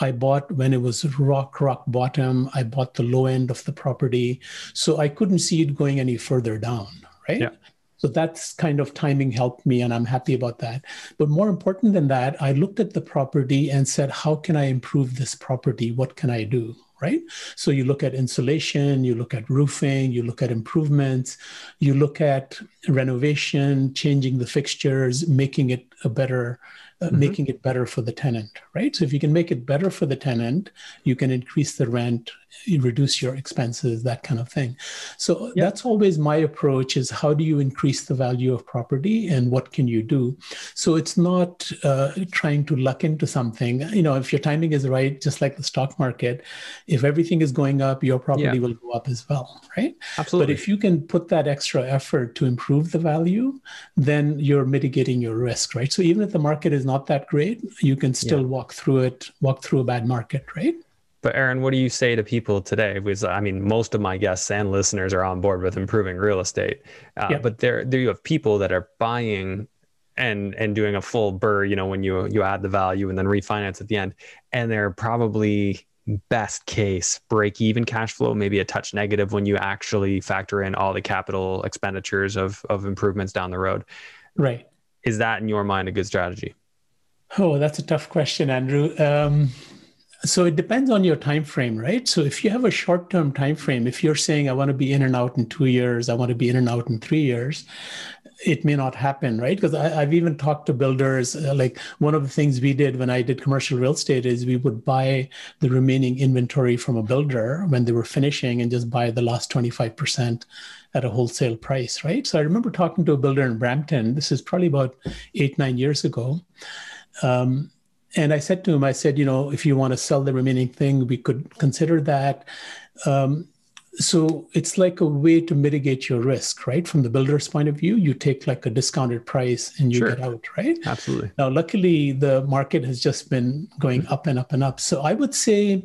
I bought when it was rock, rock bottom, I bought the low end of the property. So I couldn't see it going any further down, right? Yeah. So that's kind of timing helped me, and I'm happy about that. But more important than that, I looked at the property and said, how can I improve this property? What can I do? Right. So you look at insulation, you look at roofing, you look at improvements, you look at renovation, changing the fixtures, making it a better uh, mm-hmm. making it better for the tenant, right? So if you can make it better for the tenant, you can increase the rent, you reduce your expenses, that kind of thing. So yep. that's always my approach: is how do you increase the value of property, and what can you do? So it's not uh, trying to luck into something. You know, if your timing is right, just like the stock market, if everything is going up, your property yeah. will go up as well, right? Absolutely. But if you can put that extra effort to improve the value, then you're mitigating your risk, right? So even if the market is not that great, you can still yeah. walk through it, walk through a bad market, right? But Aaron, what do you say to people today? Because I mean, most of my guests and listeners are on board with improving real estate, uh, yeah. but there, there you have people that are buying and and doing a full BRRRR. You know, when you you add the value and then refinance at the end, and they're probably best case break even cash flow, maybe a touch negative when you actually factor in all the capital expenditures of of improvements down the road. Right. Is that in your mind a good strategy? Oh, that's a tough question, Andrew. Um, so it depends on your time frame, right? So if you have a short-term time frame, if you're saying I want to be in and out in two years, I want to be in and out in three years, it may not happen, right? Because I've even talked to builders. Uh, like one of the things we did when I did commercial real estate is we would buy the remaining inventory from a builder when they were finishing and just buy the last 25% at a wholesale price, right? So I remember talking to a builder in Brampton. This is probably about eight, nine years ago um, and I said to him, I said, you know, if you want to sell the remaining thing, we could consider that. Um, so it's like a way to mitigate your risk, right? From the builder's point of view, you take like a discounted price and you sure. get out, right? Absolutely. Now, luckily, the market has just been going up and up and up. So I would say,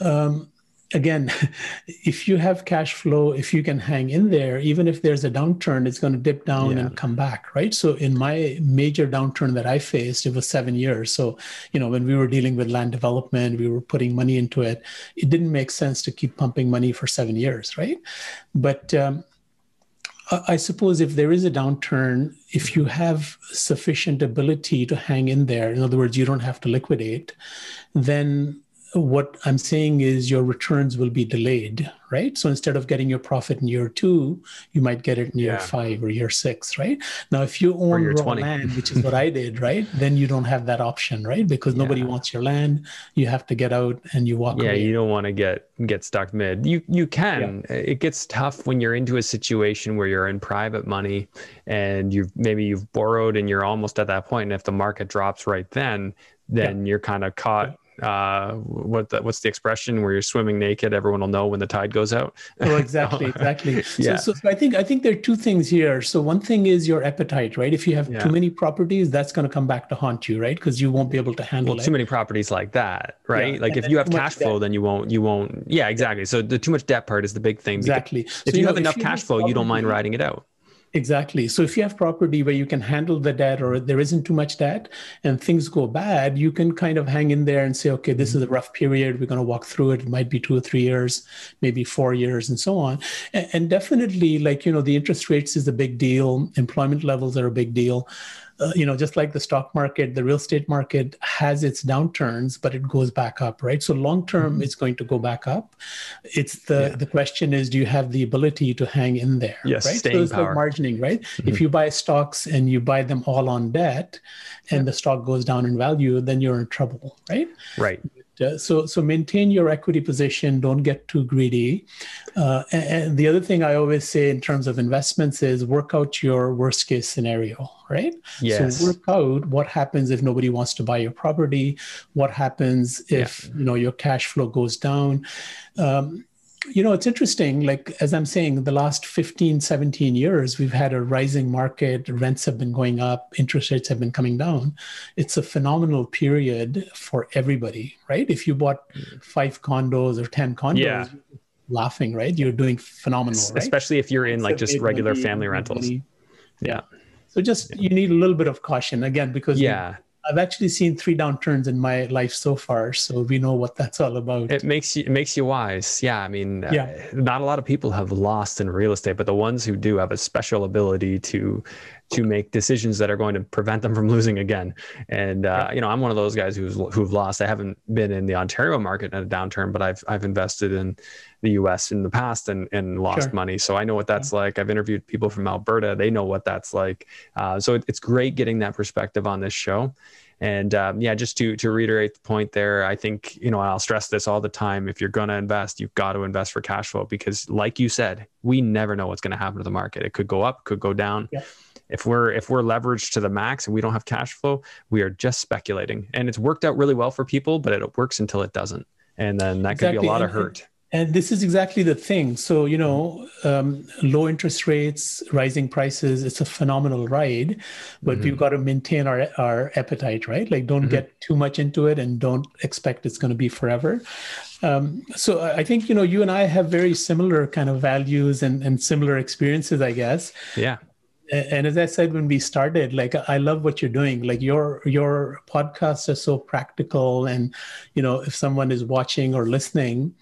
um, again, if you have cash flow, if you can hang in there, even if there's a downturn, it's going to dip down yeah. and come back, right? So in my major downturn that I faced, it was seven years. So, you know, when we were dealing with land development, we were putting money into it. It didn't make sense to keep pumping money for seven years, right? But um, I suppose if there is a downturn, if you have sufficient ability to hang in there, in other words, you don't have to liquidate, then what I'm saying is your returns will be delayed, right? So instead of getting your profit in year two, you might get it in year yeah. five or year six, right? Now, if you own raw 20. land, which is what I did, right, then you don't have that option, right? Because yeah. nobody wants your land. You have to get out and you walk. Yeah, away. you don't want to get get stuck mid. You you can. Yeah. It gets tough when you're into a situation where you're in private money and you've maybe you've borrowed and you're almost at that point. And if the market drops right then, then you're kind of caught uh, what the, what's the expression where you're swimming naked? Everyone will know when the tide goes out. oh, exactly, exactly. yeah. So, so, I think I think there are two things here. So one thing is your appetite, right? If you have yeah. too many properties, that's going to come back to haunt you, right? Because you won't be able to handle well, it. too many properties like that, right? Yeah. Like and if you have cash flow, debt. then you won't you won't. Yeah, exactly. So the too much debt part is the big thing. Exactly. If so, you, know, have enough cash flow, you don't mind riding it out. Exactly. So if you have property where you can handle the debt or there isn't too much debt and things go bad, you can kind of hang in there and say, okay, this is a mm-hmm. rough period. We're going to walk through it. It might be two or three years, maybe four years, and so on. And, and definitely, like, you know, the interest rates is a big deal, employment levels are a big deal uh, you know, just like the stock market, the real estate market has its downturns, but it goes back up, right? So long term, mm-hmm. it's going to go back up. It's the yeah. the question is, do you have the ability to hang in there? Yes, right. Staying so it's power. like margining, right? Mm-hmm. If you buy stocks and you buy them all on debt, and yeah. the stock goes down in value, then you're in trouble, right? Right. Uh, so so maintain your equity position don't get too greedy uh, and, and, the other thing i always say in terms of investments is work out your worst case scenario right yes. so work out what happens if nobody wants to buy your property what happens if yeah. you know your cash flow goes down um, you know it's interesting like as i'm saying the last 15 17 years we've had a rising market rents have been going up interest rates have been coming down. It's a phenomenal period for everybody right? If you bought mm. five condos or 10 condos yeah. laughing right? You're doing phenomenal right? especially if you're in like just regular family rentals. Yeah. So just yeah. you need a little bit of caution again because yeah I've actually seen three downturns in my life so far, so we know what that's all about. It makes you it makes you wise. Yeah, I mean, uh, yeah. Uh, not a lot of people have lost in real estate, but the ones who do have a special ability to to make decisions that are going to prevent them from losing again. And uh, you know, I'm one of those guys who's who've lost. I haven't been in the Ontario market in a downturn, but I've I've invested in the U.S. in the past and and lost sure. money, so I know what that's yeah. like. I've interviewed people from Alberta; they know what that's like. Uh, so it, it's great getting that perspective on this show. And um, yeah, just to to reiterate the point there, I think you know I'll stress this all the time. If you're going to invest, you've got to invest for cash flow because, like you said, we never know what's going to happen to the market. It could go up, could go down. If we're if we're leveraged to the max and we don't have cash flow we are just speculating. And it's worked out really well for people but it works until it doesn't. And then that exactly. could be a lot of hurt. and this is exactly the thing. So you know um, low interest rates rising prices it's a phenomenal ride but mm-hmm. we've got to maintain our our appetite right? Like don't mm-hmm. get too much into it and don't expect it's going to be forever. Um, so i think you know you and i have very similar kind of values and, and similar experiences i guess. Yeah and as i said when we started like i love what you're doing. Like your your podcasts are so practical and you know if someone is watching or listening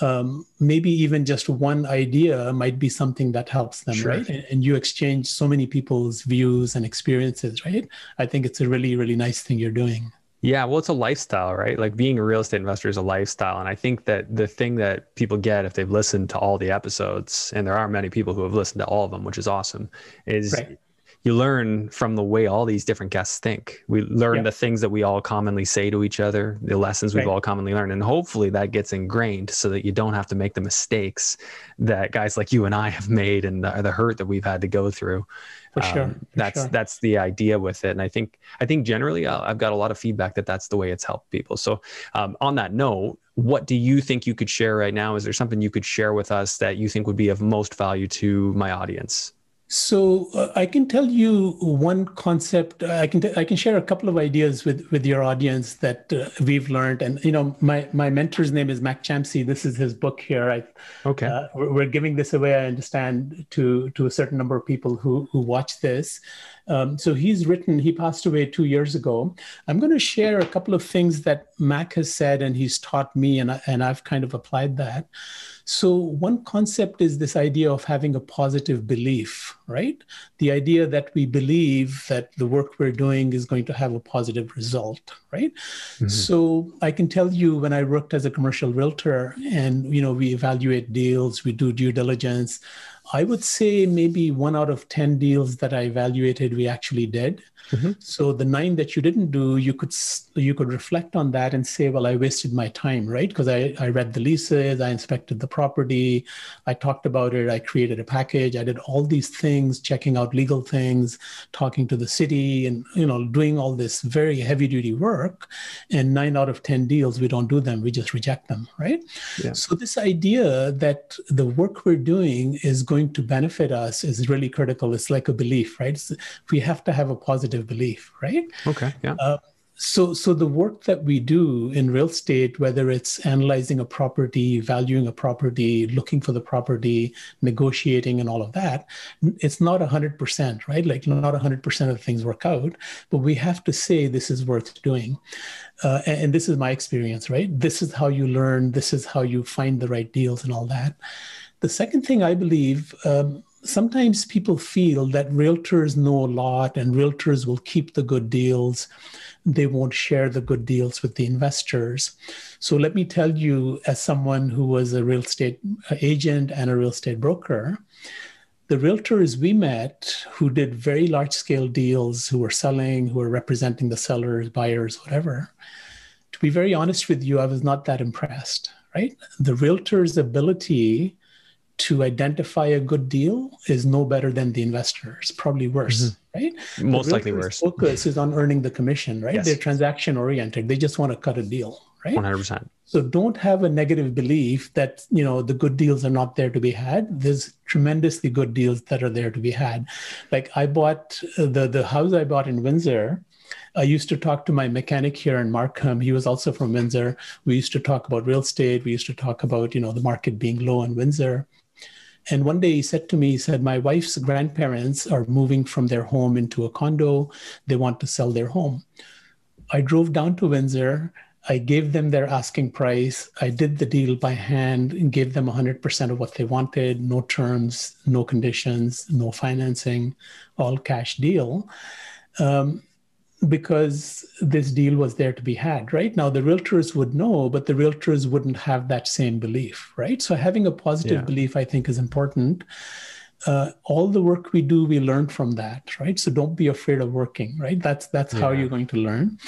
um, maybe even just one idea might be something that helps them sure. right? And, and you exchange so many people's views and experiences right? I think it's a really really nice thing you're doing yeah, well, it's a lifestyle, right? Like being a real estate investor is a lifestyle. And I think that the thing that people get if they've listened to all the episodes, and there are many people who have listened to all of them, which is awesome, is right. You learn from the way all these different guests think. We learn yep. the things that we all commonly say to each other, the lessons we've right. all commonly learned. And hopefully that gets ingrained so that you don't have to make the mistakes that guys like you and I have made and the, the hurt that we've had to go through for sure um, for that's sure. that's the idea with it and i think i think generally uh, i've got a lot of feedback that that's the way it's helped people so um, on that note what do you think you could share right now is there something you could share with us that you think would be of most value to my audience so uh, I can tell you one concept. I can t- I can share a couple of ideas with with your audience that uh, we've learned. And you know, my my mentor's name is Mac Champsey. This is his book here. I, okay. Uh, we're giving this away. I understand to to a certain number of people who who watch this. Um, so he's written. He passed away two years ago. I'm going to share a couple of things that Mac has said, and he's taught me, and I, and I've kind of applied that. So, one concept is this idea of having a positive belief, right? The idea that we believe that the work we're doing is going to have a positive result, right? Mm-hmm. So, I can tell you when I worked as a commercial realtor and, you know, we evaluate deals, we do due diligence, I would say maybe one out of 10 deals that I evaluated, we actually did. Mm-hmm. So the nine that you didn't do, you could you could reflect on that and say, well, I wasted my time, right? Because I, I read the leases, I inspected the property, I talked about it, I created a package, I did all these things, checking out legal things, talking to the city, and you know, doing all this very heavy duty work. And nine out of 10 deals, we don't do them, we just reject them, right? Yeah. So this idea that the work we're doing is going to benefit us is really critical. It's like a belief, right? we have to have a positive positive belief, right? Okay. Yeah. Uh, so, so the work that we do in real estate, whether it's analyzing a property, valuing a property, looking for the property, negotiating, and all of that, it's not hundred percent, right? Like not hundred percent of things work out, but we have to say this is worth doing, uh, and, and this is my experience, right? This is how you learn. This is how you find the right deals and all that. The second thing I believe. Um, sometimes people feel that realtors know a lot and realtors will keep the good deals. They won't share the good deals with the investors. So let me tell you, as someone who was a real estate agent and a real estate broker, the realtors we met who did very large scale deals, who were selling, who were representing the sellers, buyers, whatever, to be very honest with you, I was not that impressed, right? The realtor's ability to identify a good deal is no better than the investor. It's probably worse, mm-hmm. right? Most likely worse. Focus is on earning the commission, right? Yes. They're transaction oriented. They just want to cut a deal, right? 100%. So don't have a negative belief that, you know, the good deals are not there to be had. There's tremendously good deals that are there to be had. Like I bought uh, the the house I bought in Windsor. I used to talk to my mechanic here in Markham. He was also from Windsor. We used to talk about real estate. We used to talk about, you know, the market being low in Windsor. And one day he said to me, he said, My wife's grandparents are moving from their home into a condo. They want to sell their home. I drove down to Windsor. I gave them their asking price. I did the deal by hand and gave them 100% of what they wanted no terms, no conditions, no financing, all cash deal. Um, because this deal was there to be had, right? Now, the realtors would know, but the realtors wouldn't have that same belief, right? So, having a positive yeah. belief, I think, is important. Uh, all the work we do, we learn from that, right? So, don't be afraid of working, right? That's that's yeah. how you're going to learn.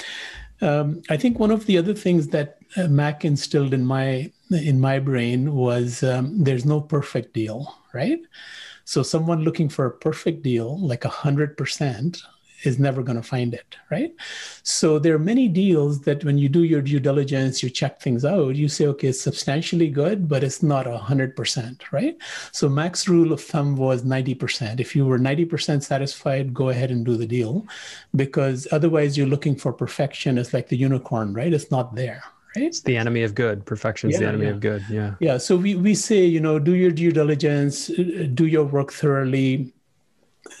Um, I think one of the other things that uh, Mac instilled in my in my brain was um, there's no perfect deal, right? So, someone looking for a perfect deal, like a hundred percent, is never going to find it, right? So there are many deals that when you do your due diligence, you check things out, you say, okay, it's substantially good, but it's not 100%, right? So Mac's rule of thumb was 90%. If you were 90% satisfied, go ahead and do the deal because otherwise you're looking for perfection. It's like the unicorn, right? It's not there, Right? It's the enemy of good. Perfection is yeah, the enemy yeah. of good. Yeah. Yeah. So we, we say, you know, do your due diligence, do your work thoroughly,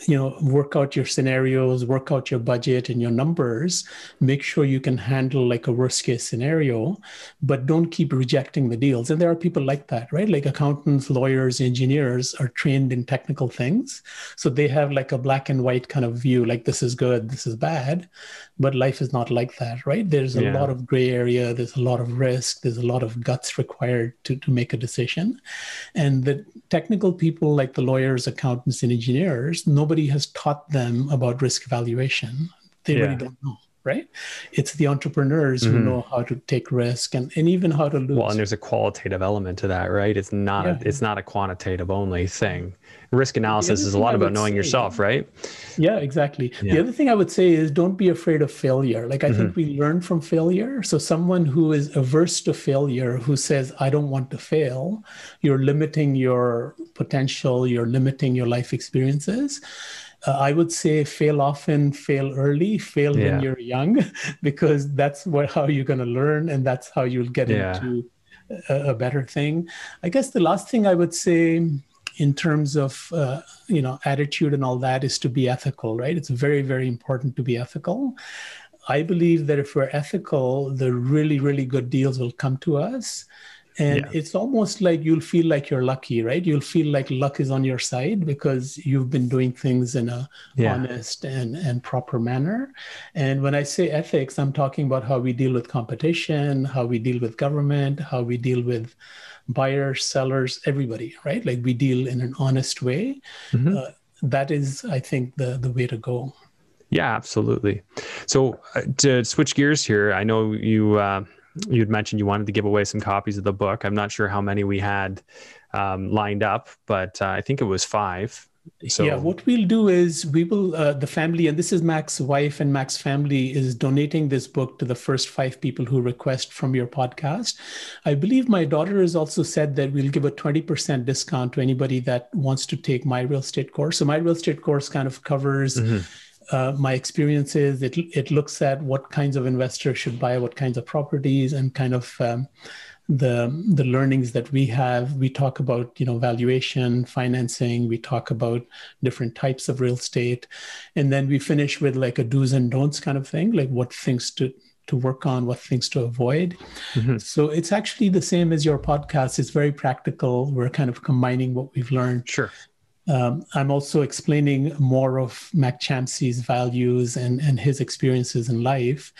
you know work out your scenarios work out your budget and your numbers make sure you can handle like a worst case scenario but don't keep rejecting the deals. And there are people like that right? Like accountants lawyers engineers are trained in technical things. So they have like a black and white kind of view like this is good this is bad but life is not like that right there's a yeah. lot of gray area there's a lot of risk there's a lot of guts required to, to make a decision and the technical people like the lawyers accountants and engineers nobody has taught them about risk evaluation they yeah. really don't know right? It's the entrepreneurs mm-hmm. who know how to take risk and, and even how to lose. Well, and there's a qualitative element to that, right? It's not yeah. a, it's not a quantitative only thing. Risk analysis is a lot about knowing say, yourself, right? Yeah, exactly. Yeah. The other thing I would say is don't be afraid of failure. Like I mm-hmm. think we learn from failure. So someone who is averse to failure, who says I don't want to fail, you're limiting your potential, you're limiting your life experiences uh, I would say fail often, fail early, fail yeah. when you're young, because that's what how you're going to learn, and that's how you'll get yeah. into a, a, better thing. I guess the last thing I would say, in terms of uh, you know attitude and all that, is to be ethical. Right? It's very very important to be ethical. I believe that if we're ethical, the really really good deals will come to us and yeah. it's almost like you'll feel like you're lucky right you'll feel like luck is on your side because you've been doing things in a yeah. honest and and proper manner and when i say ethics i'm talking about how we deal with competition how we deal with government how we deal with buyers sellers everybody right like we deal in an honest way mm-hmm. uh, that is i think the the way to go yeah absolutely so uh, to switch gears here i know you uh, you had mentioned you wanted to give away some copies of the book. I'm not sure how many we had um, lined up, but uh, I think it was five. So yeah, what we'll do is we will uh, the family, and this is Mac's wife and Mac's family is donating this book to the first five people who request from your podcast. I believe my daughter has also said that we'll give a twenty percent discount to anybody that wants to take my real estate course. So my real estate course kind of covers. Mm-hmm uh, my experiences. It it looks at what kinds of investors should buy what kinds of properties and kind of um, the the learnings that we have. We talk about you know valuation, financing. We talk about different types of real estate, and then we finish with like a do's and don'ts kind of thing, like what things to to work on, what things to avoid. Mm-hmm. So it's actually the same as your podcast. It's very practical. We're kind of combining what we've learned. Sure. Um, I'm also explaining more of Mac Champsey's values and, and his experiences in life.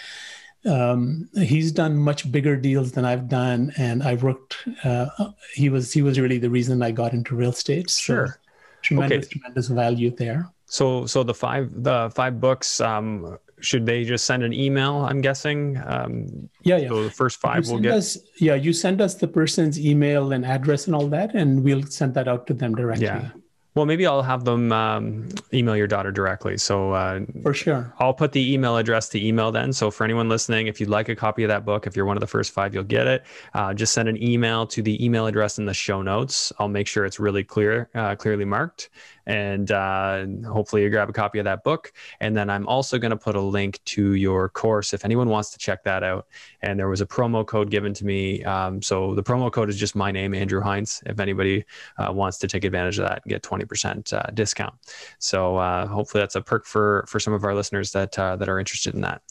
Um, he's done much bigger deals than I've done, and I worked. Uh, he was he was really the reason I got into real estate. So sure, tremendous okay. tremendous value there. So so the five the five books. Um, should they just send an email? I'm guessing. Um, yeah, yeah. So the first five will get. Us, yeah, you send us the person's email and address and all that, and we'll send that out to them directly. Yeah. Well, maybe I'll have them um, email your daughter directly. So uh, for sure, I'll put the email address to email then. So for anyone listening, if you'd like a copy of that book, if you're one of the first five, you'll get it. Uh, just send an email to the email address in the show notes. I'll make sure it's really clear, uh, clearly marked, and uh, hopefully you grab a copy of that book. And then I'm also going to put a link to your course if anyone wants to check that out. And there was a promo code given to me. Um, so the promo code is just my name, Andrew Hines. If anybody uh, wants to take advantage of that, and get 20% uh, discount. So uh, hopefully that's a perk for for some of our listeners that uh, that are interested in that.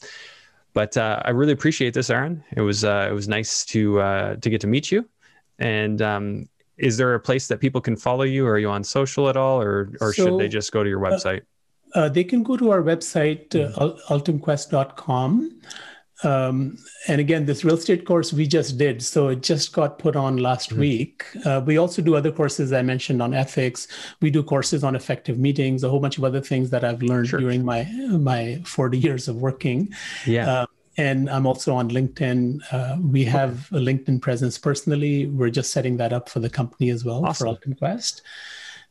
But uh, I really appreciate this, Aaron. It was it was nice to to get to meet you. And um, is there a place that people can follow you? Are you on social at all, or or so, should they just go to your uh, website? Uh, uh, they can go to our website, uh, mm-hmm. ultimquest.com. Um, and again, this real estate course we just did, so it just got put on last mm-hmm. week. Uh, we also do other courses I mentioned on ethics. We do courses on effective meetings, a whole bunch of other things that I've learned sure. during my my 40 years of working. Yeah. Um, and I'm also on LinkedIn. Uh, we have a LinkedIn presence personally. We're just setting that up for the company as well awesome. for Ultimquest.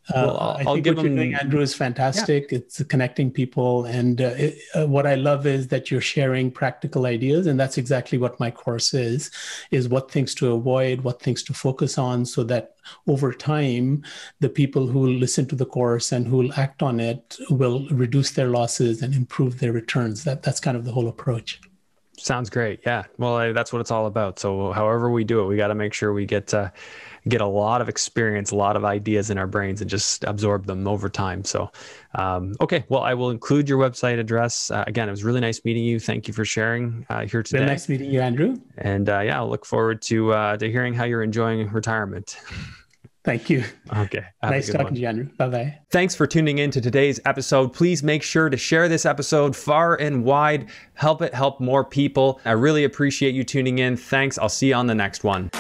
Uh, well, I'll, I think what you're doing, Andrew, is fantastic. Yeah. It's connecting people, and uh, it, uh, what I love is that you're sharing practical ideas, and that's exactly what my course is: is what things to avoid, what things to focus on, so that over time, the people who listen to the course and who will act on it will reduce their losses and improve their returns. That that's kind of the whole approach. Sounds great. Yeah. Well, I, that's what it's all about. So, however we do it, we got to make sure we get to get a lot of experience, a lot of ideas in our brains, and just absorb them over time. So, um, okay. Well, I will include your website address. Uh, again, it was really nice meeting you. Thank you for sharing uh, here today. Been nice meeting you, Andrew. And uh, yeah, I'll look forward to uh, to hearing how you're enjoying retirement. Thank you. Okay. Nice talking one. to you, Andrew. Bye bye. Thanks for tuning in to today's episode. Please make sure to share this episode far and wide. Help it help more people. I really appreciate you tuning in. Thanks. I'll see you on the next one.